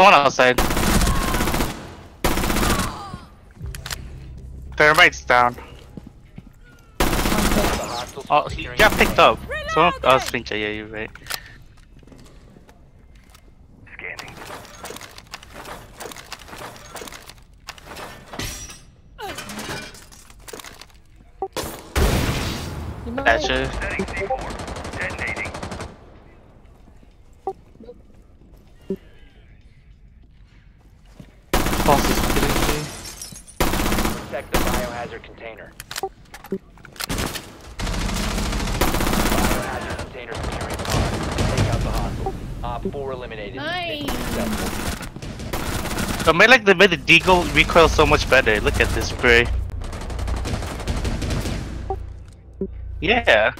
Someone outside. Thermite's down. The hostiles Oh, are he securing got picked up. Someone, oh, it's Finka, yeah, you're right. Scanning. Thatcher. Setting C4. Detonating. Boss is killing me. Protect the biohazard container. Biohazard container securing pod. Take out the hostiles. Op 4 eliminated. Nice. Mission. I made like they made the deagle recoil so much better. Look at this spray. Yeah.